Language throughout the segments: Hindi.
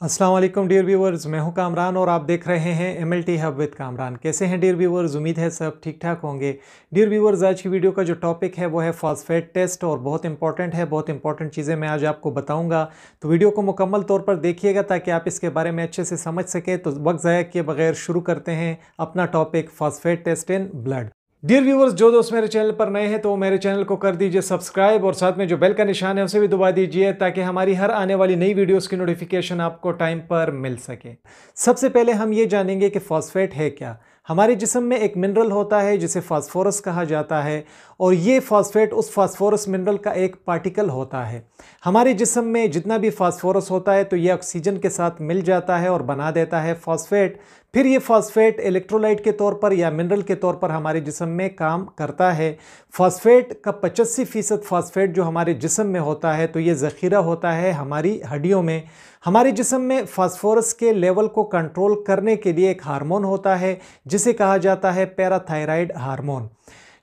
अस्सलाम वालेकुम, डियर व्यूवर्स मैं हूँ कामरान और आप देख रहे हैं M L T hub with Kamran. कैसे हैं, डियर व्यूवर्स उम्मीद है सब ठीक ठाक होंगे। डियर व्यूवर्स आज की वीडियो का जो टॉपिक है, वो है फॉस्फेट टेस्ट और बहुत इंपॉर्टेंट है। बहुत इंपॉर्टेंट चीज़ें मैं आज आपको बताऊँगा। तो वीडियो को मुकम्मल तौर पर देखिएगा ताकि आप इसके बारे में अच्छे से समझ सकें। तो वक्त ज़ाया किए बगैर शुरू करते हैं अपना topic phosphate test in blood dear viewers जो दोस्त मेरे चैनल पर नए हैं तो मेरे चैनल को कर दीजिए सब्सक्राइब और साथ में जो बेल का निशान है, उसे भी दबा दीजिए, ताकि हमारी हर आने वाली नई वीडियोस की नोटिफिकेशन आपको टाइम पर मिल सके। सबसे पहले हम ये जानेंगे कि फॉस्फेट है क्या। हमारे जिसम में एक मिनरल होता है, जिसे फास्फोरस कहा जाता है, और ये फास्फेट उस फास्फोरस मिनरल का एक पार्टिकल होता है। हमारे जिसम में जितना भी फास्फोरस होता है तो ये ऑक्सीजन के साथ मिल जाता है और बना देता है फास्फेट फिर ये फास्फेट इलेक्ट्रोलाइट के तौर पर या मिनरल के तौर पर हमारे जिसम में काम करता है। फास्फेट का पचासी फ़ीसद फास्फेट जो हमारे जिसम में होता है तो ये ज़ख़ीरा होता है हमारी हड्डियों में। हमारे जिसम में फास्फोरस के लेवल को कंट्रोल करने के लिए एक हार्मोन होता है, जिसे कहा जाता है पैराथायराइड हार्मोन।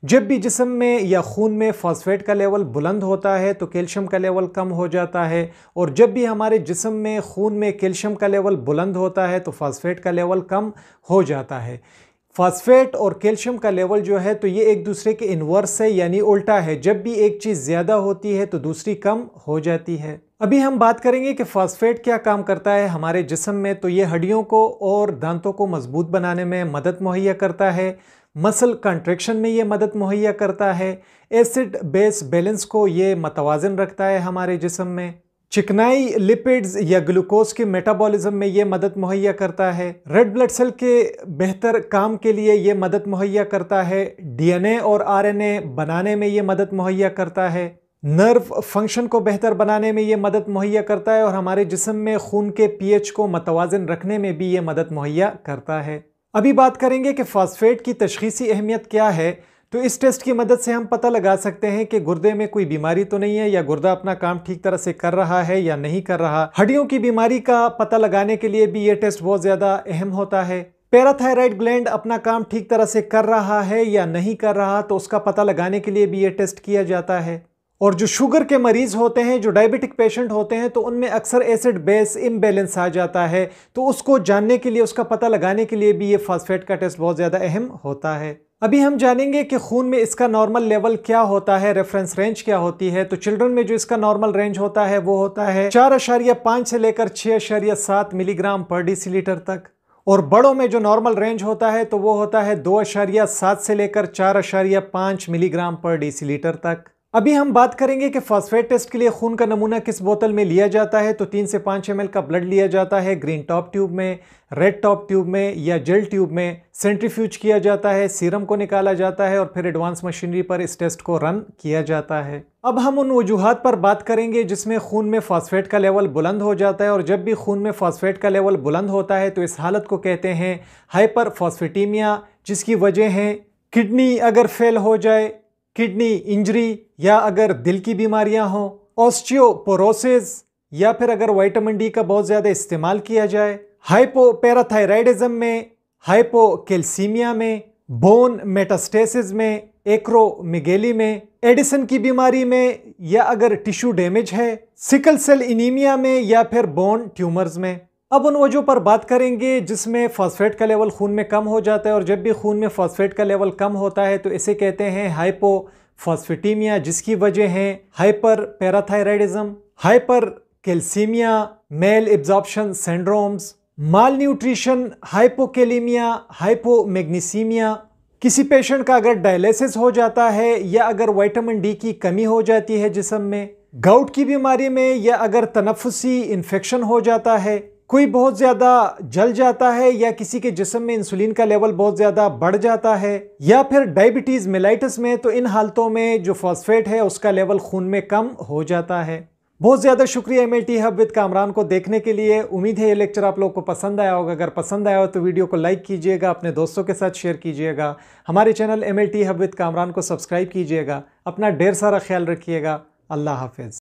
जब भी जिसम में या खून में फॉस्फेट का लेवल बुलंद होता है तो कैल्शियम का लेवल कम हो जाता है। और जब भी हमारे जिसम में, खून में कैल्शियम का लेवल बुलंद होता है तो फॉस्फेट का लेवल कम हो जाता है। फॉस्फेट और कैल्शियम का लेवल जो है तो ये एक दूसरे के इन्वर्स है, यानी उल्टा है। जब भी एक चीज़ ज़्यादा होती है तो दूसरी कम हो जाती है। अभी हम बात करेंगे कि फॉस्फेट क्या काम करता है हमारे जिसम में तो ये हड्डियों को और दांतों को मज़बूत बनाने में मदद मुहैया करता है। मसल कंट्रेक्शन में ये मदद मुहैया करता है। एसिड बेस बैलेंस को ये मतवाजन रखता है हमारे जिसम में। चिकनाई लिपिड्स या ग्लूकोज के मेटाबॉलिज्म में ये मदद मुहैया करता है। रेड ब्लड सेल के बेहतर काम के लिए ये मदद मुहैया करता है। डीएनए और आरएनए बनाने में ये मदद मुहैया करता है। नर्व फ़ंक्शन को बेहतर बनाने में ये मदद मुहैया करता है और हमारे जिसम में खून के पीएच को मतवाजन रखने में भी ये मदद मुहैया करता है। अभी बात करेंगे कि फास्फेट की तशखीसी अहमियत क्या है तो इस टेस्ट की मदद से हम पता लगा सकते हैं कि गुर्दे में कोई बीमारी तो नहीं है या गुर्दा अपना काम ठीक तरह से कर रहा है या नहीं कर रहा। हड्डियों की बीमारी का पता लगाने के लिए भी ये टेस्ट बहुत ज़्यादा अहम होता है। पैराथायराइड ग्लैंड अपना काम ठीक तरह से कर रहा है या नहीं कर रहा तो उसका पता लगाने के लिए भी ये टेस्ट किया जाता है। और जो शुगर के मरीज़ होते हैं, जो डायबिटिक पेशेंट होते हैं तो उनमें अक्सर एसिड बेस इम्बेलेंस आ जाता है। तो उसको जानने के लिए, उसका पता लगाने के लिए भी ये फास्फेट का टेस्ट बहुत ज़्यादा अहम होता है। अभी हम जानेंगे कि खून में इसका नॉर्मल लेवल क्या होता है रेफरेंस रेंज क्या होती है। तो चिल्ड्रन में जो इसका नॉर्मल रेंज होता है, वो होता है चार अशारिया पाँच से लेकर छः अशारिया सात मिलीग्राम पर डिसीलीटर तक। और बड़ों में जो नॉर्मल रेंज होता है तो वो होता है दो अशारिया सात से लेकर चार अशारिया पाँच मिलीग्राम पर डिसीलीटर तक। अभी हम बात करेंगे कि फॉस्फेट टेस्ट के लिए खून का नमूना किस बोतल में लिया जाता है तो तीन से पाँच एम का ब्लड लिया जाता है ग्रीन टॉप ट्यूब में रेड टॉप ट्यूब में या जेल ट्यूब में सेंट्रीफ्यूज किया जाता है सीरम को निकाला जाता है और फिर एडवांस मशीनरी पर इस टेस्ट को रन किया जाता है। अब हम उन वजूहत पर बात करेंगे जिसमें खून में फॉस्फेट का लेवल बुलंद हो जाता है और जब भी खून में फॉस्फेट का लेवल बुलंद होता है तो इस हालत को कहते हैं हाइपर जिसकी वजह है किडनी अगर फेल हो जाए किडनी इंजरी या अगर दिल की बीमारियाँ हों ऑस्टियोपोरोसिस या फिर अगर वाइटामिन डी का बहुत ज़्यादा इस्तेमाल किया जाए हाइपोपैराथायराइडिज्म में हाइपोकेल्सीमिया में बोन मेटास्टेसिस में एक्रोमिगेली में एडिसन की बीमारी में या अगर टिश्यू डैमेज है सिकल सेल इनीमिया में या फिर बोन ट्यूमर्स में। अब उन वजहों पर बात करेंगे जिसमें फॉस्फेट का लेवल खून में कम हो जाता है और जब भी खून में फॉस्फेट का लेवल कम होता है तो इसे कहते हैं हाइपो फॉस्फेटीमिया जिसकी वजह है hyperparathyroidism hypercalcaemia malabsorption syndromes malnutrition hypokalaemia hypomagnesaemia किसी पेशेंट का अगर डायलिसिस हो जाता है या अगर विटामिन डी की कमी हो जाती है जिसम में गाउट की बीमारी में या अगर तनफुसी इन्फेक्शन हो जाता है कोई बहुत ज़्यादा जल जाता है या किसी के जिसम में इंसुलिन का लेवल बहुत ज़्यादा बढ़ जाता है या फिर डायबिटीज़ मिलाइटिस में तो इन हालतों में जो फॉस्फेट है, उसका लेवल खून में कम हो जाता है। बहुत ज़्यादा शुक्रिया M L T hub with Kamran को देखने के लिए। उम्मीद है ये लेक्चर आप लोग को पसंद आया होगा। अगर पसंद आया हो तो वीडियो को लाइक कीजिएगा, अपने दोस्तों के साथ शेयर कीजिएगा। हमारे channel M L T hub with Kamran को सब्सक्राइब कीजिएगा। अपना ढेर सारा ख्याल रखिएगा। अल्लाह हाफिज़।